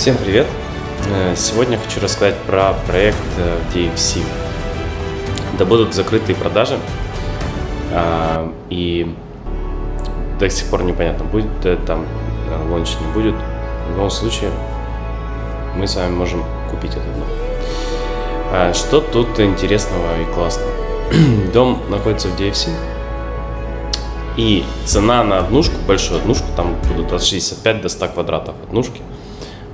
Всем привет! Э, Сегодня хочу рассказать про проект э, DFC. Да будут закрытые продажи, а, и до сих пор непонятно, будет э, там лонч, не будет. В любом случае, мы с вами можем купить этот дом. А Что тут интересного и классного? Дом находится в DFC, и цена на однушку, большую однушку, там будут от 65 до 100 квадратов однушки,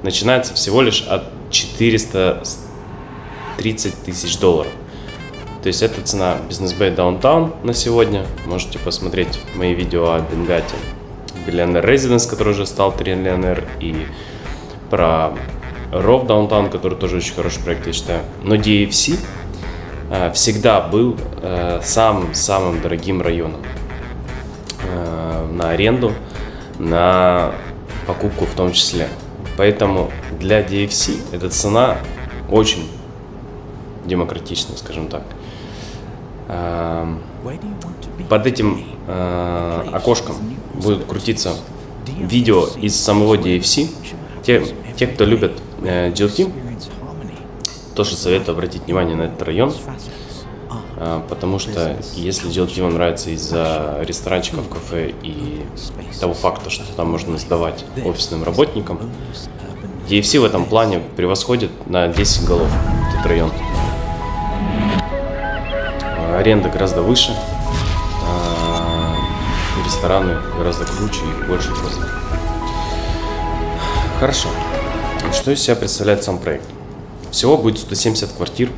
начинается всего лишь от 430 тысяч долларов. То есть это цена Business Bay Downtown на сегодня. Можете посмотреть мои видео о Бенгате, Billionaire Residence, который уже стал триллионер, и про Rov Downtown, который тоже очень хороший проект, я считаю. Но DFC э, всегда был э, самым-самым дорогим районом э, на аренду, на покупку в том числе. Поэтому для DFC эта цена очень демократичная, скажем так. Эм, Под этим э, окошком будет крутиться видео из самого DFC. Те, те кто любят э, GLT, тоже советую обратить внимание на этот район. А, Потому что если GLT вам нравится из-за ресторанчиков, кафе и того факта, что там можно сдавать офисным работникам, DFC в этом плане превосходит на 10 голов этот район. А, Аренда гораздо выше, а, рестораны гораздо круче и больше просто. Хорошо. Что из себя представляет сам проект? Всего будет 170 квартир.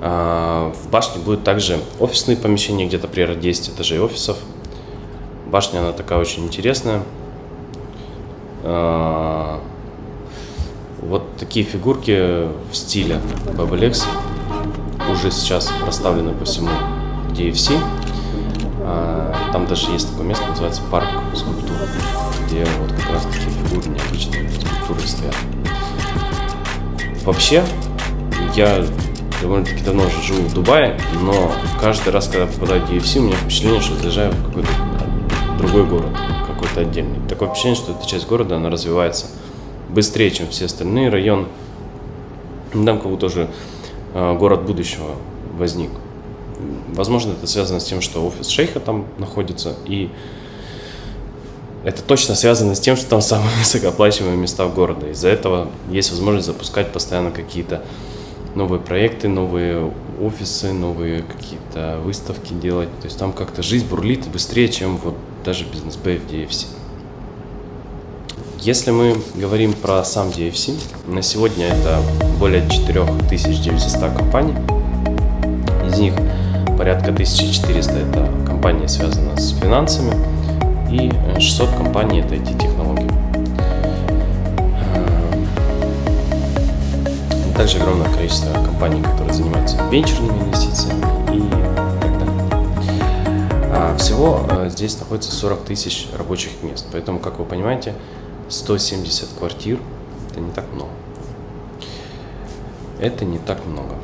А, В башне будут также офисные помещения, где-то примерно 10 этажей офисов. Башня, она такая очень интересная. А, Вот такие фигурки в стиле Babelex уже сейчас расставлены по всему DFC. А, Там даже есть такое место, называется парк скульптур, где вот как раз такие фигуры необычные скульптуры стоят. Вообще, я довольно-таки давно уже живу в Дубае, но каждый раз, когда попадаю в DFC, у меня впечатление, что заезжаю в какой-то другой город, какой-то отдельный. Такое впечатление, что эта часть города, она развивается быстрее, чем все остальные районы. Там как будто уже э, город будущего возник. Возможно, это связано с тем, что офис шейха там находится, и это точно связано с тем, что там самые высокооплачиваемые места в города. Из-за этого есть возможность запускать постоянно какие-то новые проекты, новые офисы, новые какие-то выставки делать. То есть там как-то жизнь бурлит быстрее, чем вот даже бизнес Bay в DFC. Если мы говорим про сам DFC, на сегодня это более 4900 компаний. Из них порядка 1400 это компании, связанные с финансами, и 600 компаний это IT-технологии. Также огромное количество компаний, которые занимаются венчурными инвестициями и так далее. А всего э, здесь находится 40 тысяч рабочих мест. Поэтому, как вы понимаете, 170 квартир – это не так много. Это не так много.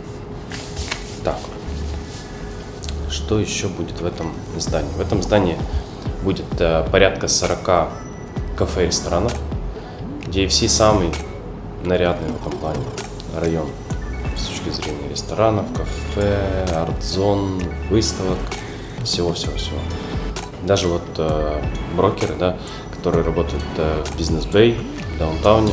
Так, что еще будет в этом здании? В этом здании будет э, порядка 40 кафе и ресторанов. DFC самый нарядный в этом плане район с точки зрения ресторанов, кафе, арт-зон, выставок, всего-всего-всего. Даже вот э, брокеры, да, которые работают э, в Bay, в даунтауне,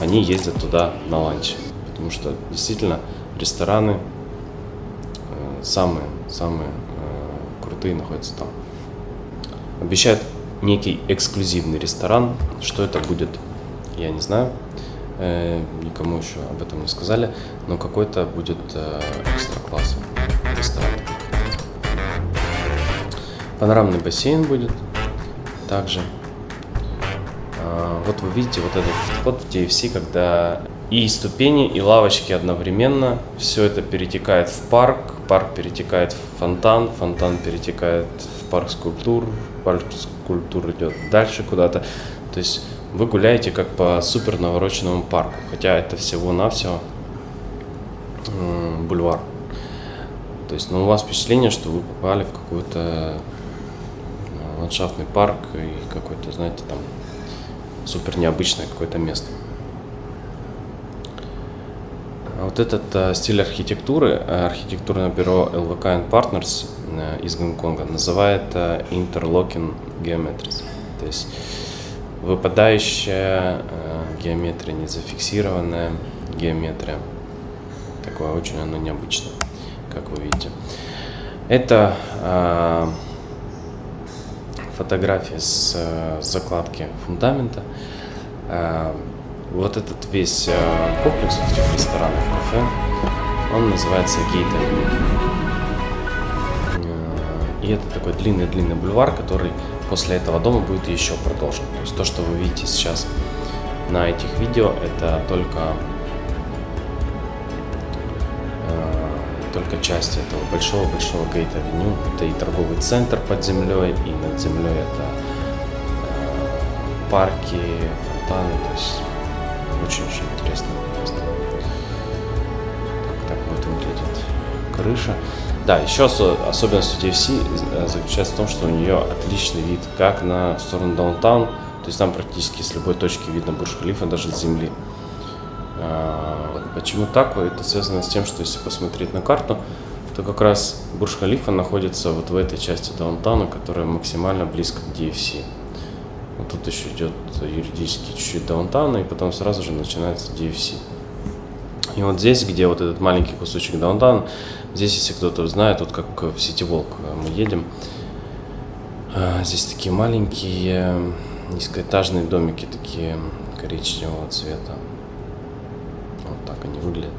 они ездят туда на ланч, потому что действительно рестораны э, самые, самые э, крутые находятся там. Обещают некий эксклюзивный ресторан, что это будет, я не знаю, никому еще об этом не сказали, но какой-то будет э, экстра класс ресторан. Панорамный бассейн будет также. А, Вот вы видите вот этот вход в DFC, когда и ступени, и лавочки одновременно. Все это перетекает в парк, парк перетекает в фонтан, фонтан перетекает в парк скульптур, парк скульптур идет дальше куда-то. То есть вы гуляете как по супер навороченному парку, хотя это всего-навсего бульвар. То есть, ну, у вас впечатление, что вы попали в какой-то э, ландшафтный парк и какой-то, знаете, там супер необычное какое-то место. А вот этот э, стиль архитектуры, э, архитектурное бюро LVK and Partners э, из Гонконга называет э, Interlocking Geometries. То есть выпадающая э, геометрия, незафиксированная геометрия. Такое очень оно необычное, как вы видите. Это э, фотография с э, закладки фундамента. Вот этот весь комплекс этих ресторанов, кафе, он называется. Э, И это такой длинный-длинный бульвар, который после этого дома будет еще продолжен. То есть то, что вы видите сейчас на этих видео, это только э, только часть этого большого-большого гейт-авеню. Это и торговый центр под землей, и над землей это э, парки, фонтаны, то есть очень-очень интересное место. Так, так будет выглядеть крыша. Да, еще особенность DFC э, заключается в том, что у нее отличный вид как на сторону даунтаун, то есть там практически с любой точки видно Бурж-Халифа, даже с земли. А, почему так? Это связано с тем, что если посмотреть на карту, то как раз Бурж-Халифа находится вот в этой части даунтауна, которая максимально близко к DFC. Вот тут еще идет юридически чуть-чуть даунтауна, и потом сразу же начинается DFC. И вот здесь, где вот этот маленький кусочек даунтауна, здесь, если кто-то знает, вот как в Сити Волк мы едем, а, здесь такие маленькие низкоэтажные домики, такие коричневого цвета. Вот так они выглядят.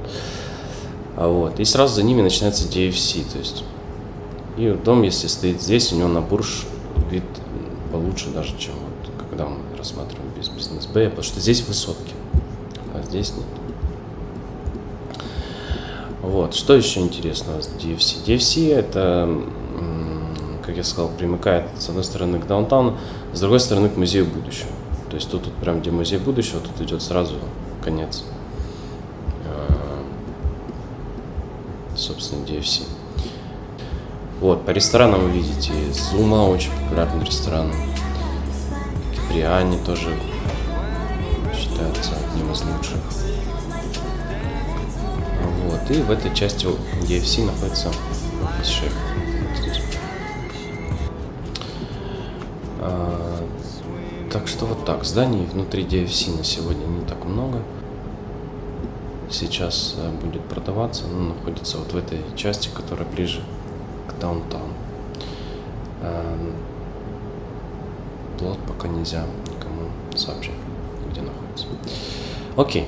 А вот. И сразу за ними начинается DFC, то есть. И дом, если стоит здесь, у него на бурж вид получше даже, чем вот когда мы рассматриваем без бизнес-бэя, потому что здесь высотки, а здесь нет. Вот, что еще интересного с DFC? DFC это, как я сказал, примыкает с одной стороны к даунтауну, с другой стороны к музею будущего. То есть тут, тут прям где музей будущего, тут идет сразу конец, собственно, DFC. Вот, по ресторанам вы видите, Зума очень популярный ресторан, Киприани тоже считается одним из лучших. И в этой части DFC находится офис шеф. А, так что вот так, зданий внутри DFC на сегодня не так много. Сейчас будет продаваться, но находится вот в этой части, которая ближе к даунтауну. Плод пока нельзя никому сообщить, где находится. Окей.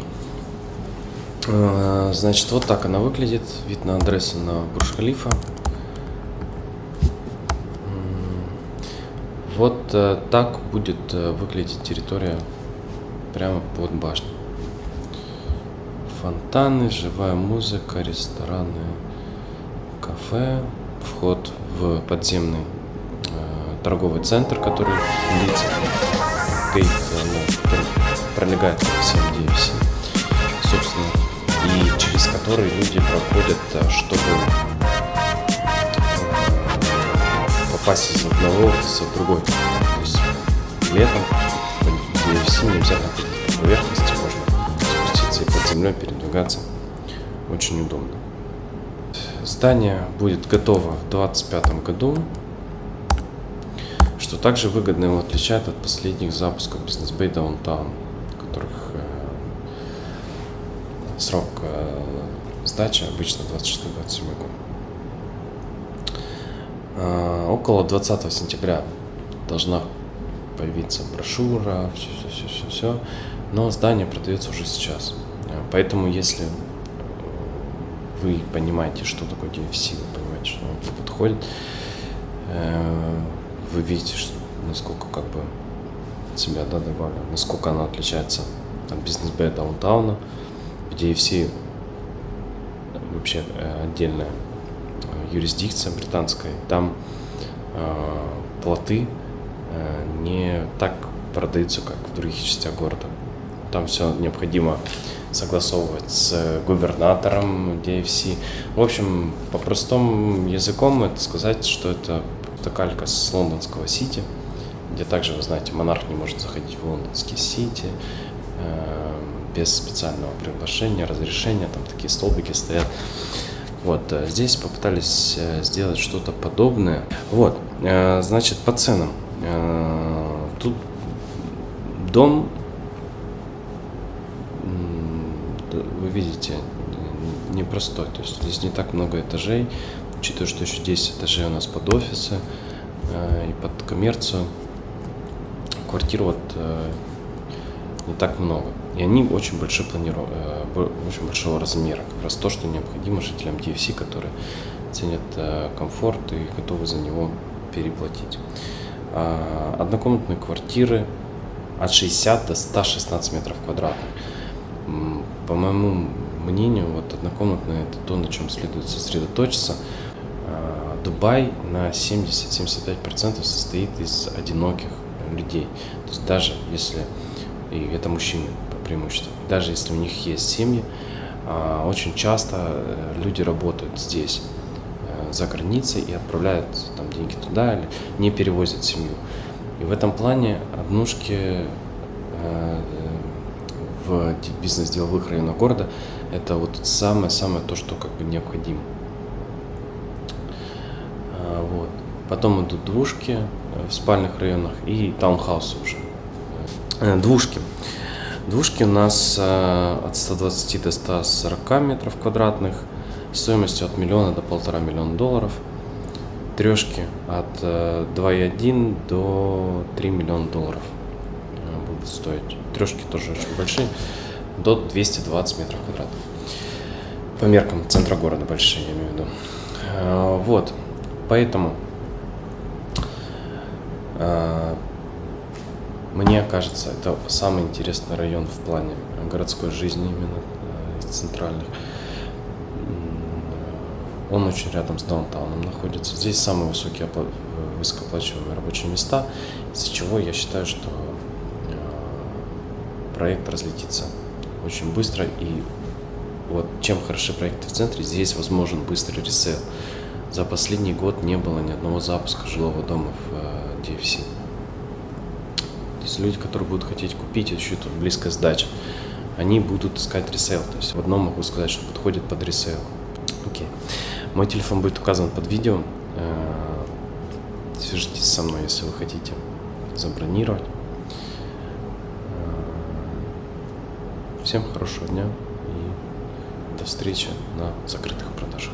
Значит, вот так она выглядит. Вид на адресе на Бурж-Халифа. Вот так будет выглядеть территория прямо под башней. Фонтаны, живая музыка, рестораны, кафе, вход в подземный э, торговый центр, который длится, гейт, ну, который пролегает по всем DFC, и через который люди проходят, чтобы попасть из одного офиса в другой. То есть летом по DFC нельзя находить по поверхности, можно спуститься и под землей передвигаться. Очень удобно. Здание будет готово в 2025 году, что также выгодно его отличает от последних запусков Business Bay Downtown, которых э, срок э, сдачи обычно 26-27 год. Э, около 20 сентября должна появиться брошюра, все-все-все-все-все, но здание продается уже сейчас. Поэтому, если вы понимаете, что такое DFC, вы понимаете, что вам подходит, вы видите, что, насколько как бы себя да, добавлю, насколько она отличается от бизнес-бэя даунтауна, в DFC вообще отдельная юрисдикция британская, там э, плоты э, не так продаются, как в других частях города. Там все необходимо согласовывать с губернатором DFC. В общем, по простому языком это сказать, что это, калька с лондонского Сити. где также, вы знаете, монарх не может заходить в лондонский сити э, без специального приглашения, разрешения, там такие столбики стоят. Вот, э, здесь попытались э, сделать что-то подобное. Вот, э, значит, по ценам. Тут дом, вы видите, непростой. То есть здесь не так много этажей, учитывая, что еще 10 этажей у нас под офисы и под коммерцию. Квартир вот не так много. И они очень, большой планиров... Э, очень большого размера. Как раз то, что необходимо жителям DFC, которые ценят э, комфорт и готовы за него переплатить. А, однокомнатные квартиры от 60 до 116 метров квадратных. По моему мнению, вот однокомнатные это то, на чем следует сосредоточиться. А, Дубай на 70-75% состоит из одиноких людей. То есть даже если и это мужчины по преимуществу. Даже если у них есть семьи, а, очень часто э, люди работают здесь, э, за границей и отправляют там деньги туда или не перевозят семью. И в этом плане однушки э, в бизнес-деловых районах города это вот самое-самое то, что как бы необходимо. А, вот. Потом идут двушки в спальных районах и таунхаусы уже. Э, двушки. Двушки у нас э, от 120 до 140 метров квадратных, стоимостью от миллиона до полтора миллиона долларов. Трешки от 2,1 э, до 3 миллиона долларов будут стоить. Трешки тоже очень большие, до 220 метров квадратных. По меркам центра города большие, я имею в виду. Вот, поэтому мне кажется, это самый интересный район в плане городской жизни именно э, из центральных. Он очень рядом с даунтауном находится. Здесь самые высокие высокооплачиваемые рабочие места, из-за чего я считаю, что э, проект разлетится очень быстро. И вот чем хороши проекты в центре, здесь возможен быстрый resale. За последний год не было ни одного запуска жилого дома в DIFC. То есть люди, которые будут хотеть купить, еще тут близко сдача, они будут искать resale. То есть в одном могу сказать, что подходит под resale. Окей. Мой телефон будет указан под видео. Э, свяжитесь со мной, если вы хотите забронировать. Э, всем хорошего дня и до встречи на закрытых продажах.